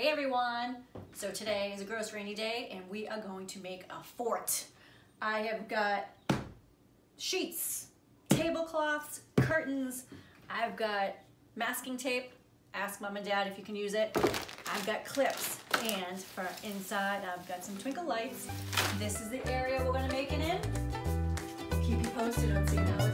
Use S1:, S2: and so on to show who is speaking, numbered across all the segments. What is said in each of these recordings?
S1: Hey everyone! So today is a gross rainy day and we are going to make a fort. I have got sheets, tablecloths, curtains, I've got masking tape, ask mom and dad if you can use it. I've got clips and for inside I've got some twinkle lights. This is the area we're gonna make it in. Keep you posted on seeing how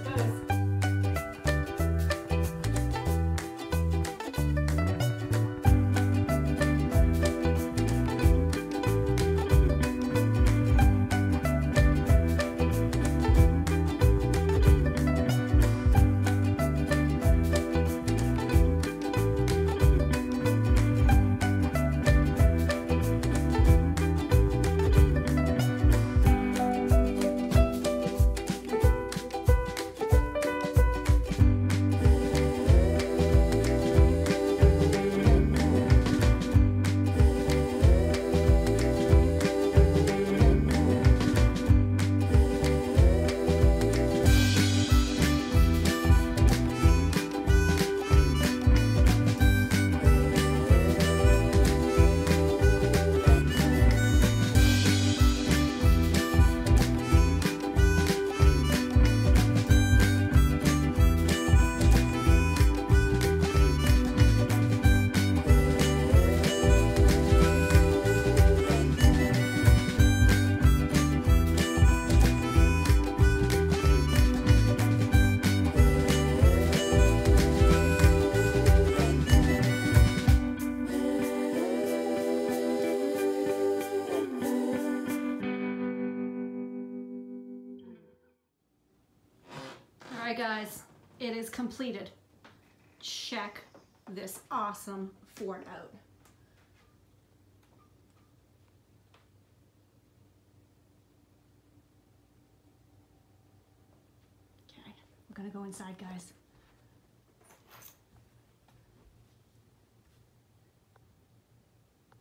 S1: All right, guys, it is completed. Check this awesome fort out. Okay, we're gonna go inside, guys.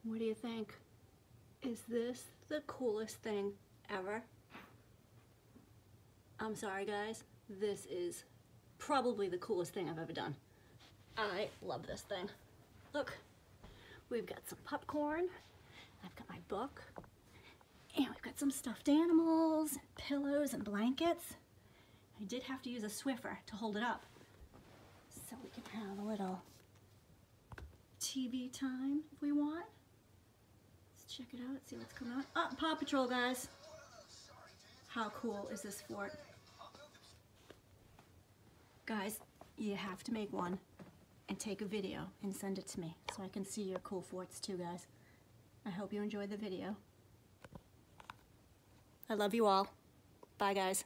S1: What do you think? Is this the coolest thing ever? I'm sorry, guys. This is probably the coolest thing I've ever done. I love this thing. Look, we've got some popcorn. I've got my book. And we've got some stuffed animals, and pillows, and blankets. I did have to use a Swiffer to hold it up. So we can have a little TV time if we want. Let's check it out, see what's coming on. Oh, Paw Patrol, guys. How cool is this fort? Guys, you have to make one and take a video and send it to me so I can see your cool forts too, guys. I hope you enjoyed the video. I love you all. Bye, guys.